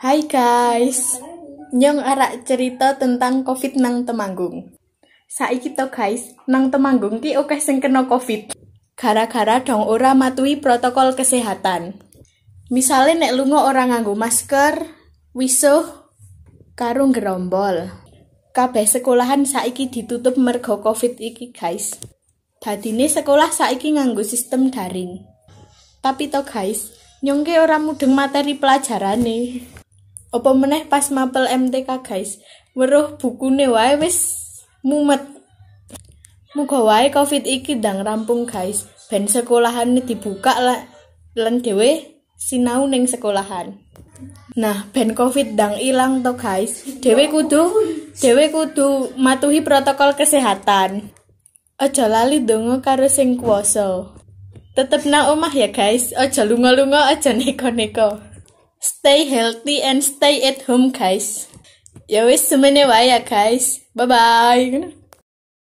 Hai guys, nyong arak cerita tentang covid nang Temanggung. Saiki to guys, nang Temanggung ki oke sing kena covid. Gara-gara dong ora matui protokol kesehatan. Misalnya nek lunga ora nganggo masker, wisuh, karung gerombol. Kabeh sekolahan saiki ditutup mergo covid iki guys. Dadine sekolah saiki nganggo sistem daring. Tapi to guys, nyongke ora mudeng materi pelajarane. Apa meneh pas mapel MTK guys, weruh bukune wae wis mumet. Muga wae Covid iki ndang rampung guys, ben sekolahan dibuka lah lan dhewe sinau ning sekolahan. Nah, ben Covid ndang ilang to guys, dhewe kudu dhewe kudu matuhi protokol kesehatan. Aja lali donga karo sing kuwasa. Tetep nang omah ya guys, aja lunga-lunga, aja neko-neko. Stay healthy and stay at home guys. Ya wis semene wae ya guys. Bye bye.